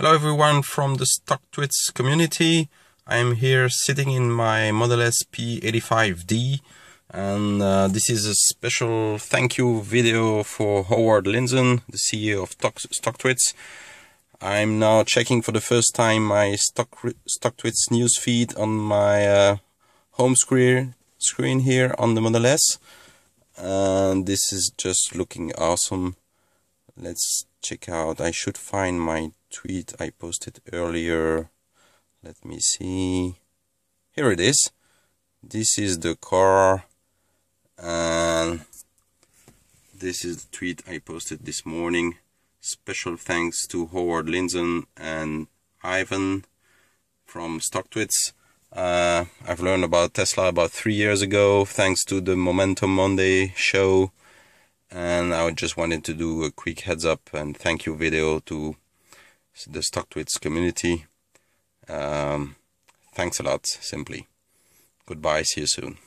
Hello everyone from the StockTwits community. I am here sitting in my Model S P85D and uh, this is a special thank you video for Howard Lindzon, the CEO of StockTwits. I'm now checking for the first time my Stock StockTwits news feed on my uh, home screen screen here on the Model S and this is just looking awesome let's check out I should find my tweet I posted earlier. Let me see. Here it is. This is the car and this is the tweet I posted this morning. Special thanks to Howard Lindzon and Ivan from StockTwits. Uh, I've learned about Tesla about three years ago thanks to the Momentum Monday show. And I just wanted to do a quick heads up and thank you video to the StockTwits community. Um, thanks a lot, simply. Goodbye, see you soon.